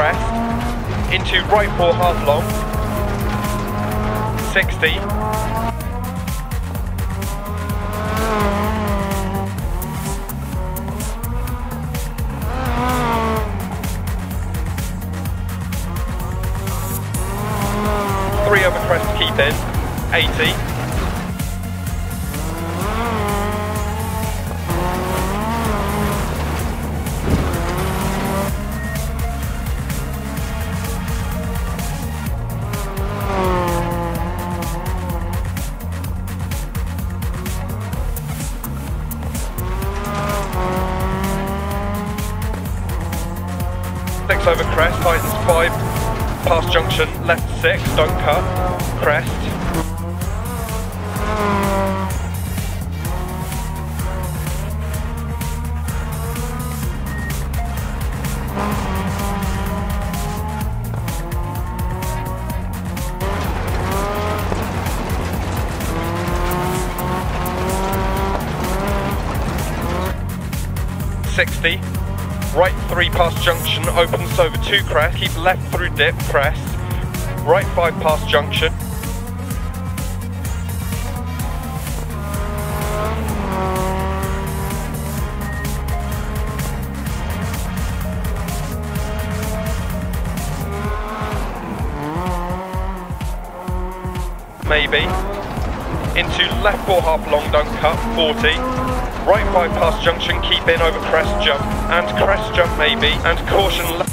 crest, into right four half long, 60, three over crest, keep in, 80, six over crest, tightens five, past junction, left six, don't cut, crest, 60. Right 3 past junction, opens over 2 crest, keep left through dip, crest. Right 5 past junction. Maybe. Into left 4 half long, don't cut, 40. Right 5 past junction, keep in over crest jump, and crest jump maybe, and caution left.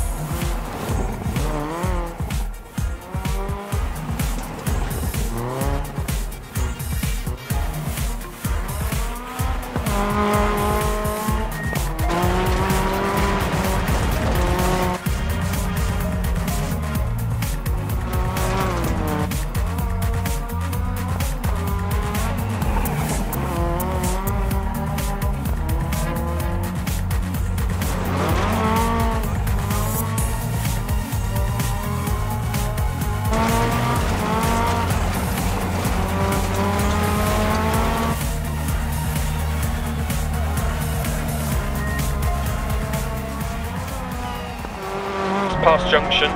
Past junction,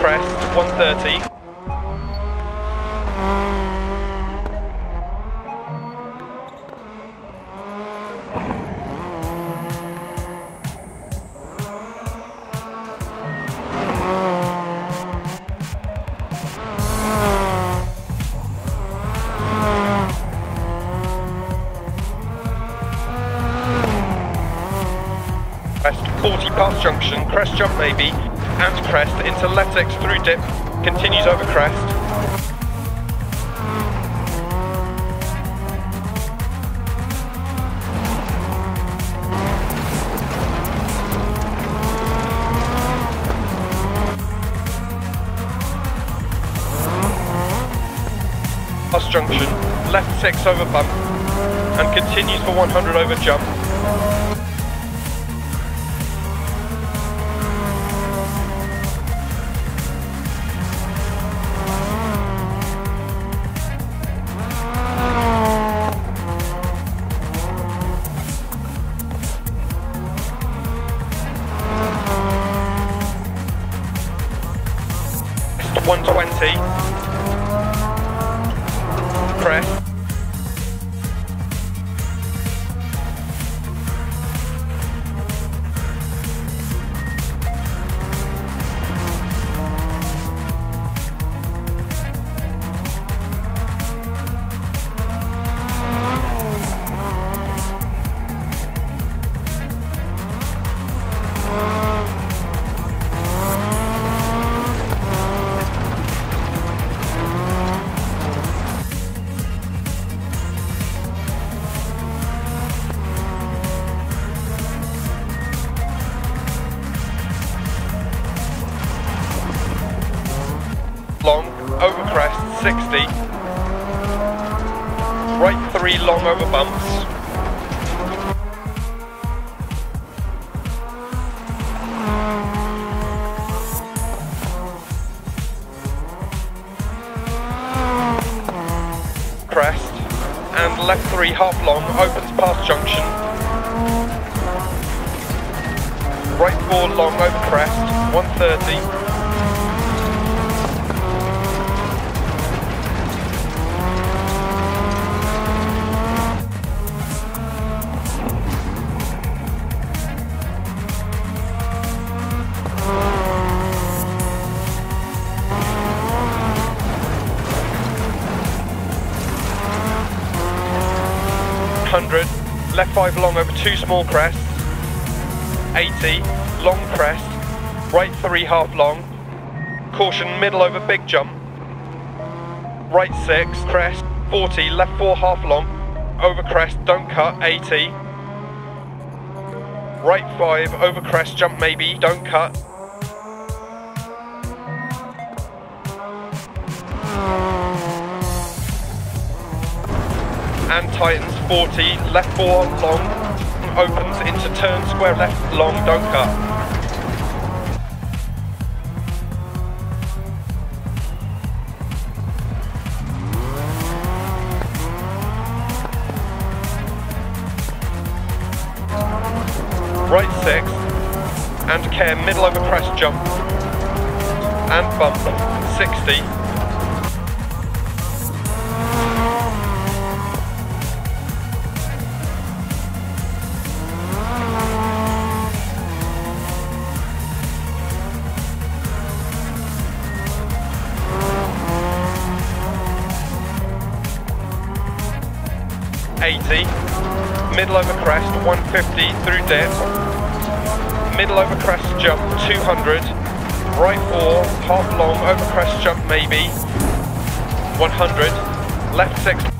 crest 130. 40 past junction, crest jump maybe, and crest into six through dip, continues over crest. Past junction, left six over bump, and continues for 100 over jump. 120. Crest. 60. Right three long over bumps. Crest, and left three half long, opens past junction. right 4 long over crest, 130. Hundred, left five long over two small crests. 80, long crest, right three half long. Caution middle over big jump. Right six, crest, 40, left four half long. Over crest, don't cut, 80. Right five, over crest, jump maybe, don't cut. And tightens 40, left four long, opens into turn square left long, don't cut. right six, and care middle over crest jump, and bump, 60, Eighty, middle over crest, 150 through dip, middle over crest jump, 200, right 4, half long over crest jump maybe, 100, left 6,